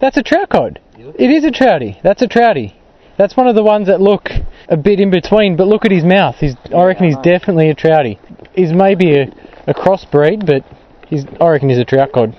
That's a trout cod. It is a trouty. That's a trouty. That's one of the ones that look a bit in between, but look at his mouth. He's, I reckon he's definitely a trouty. He's maybe a, a crossbreed, but he's, I reckon he's a trout cod.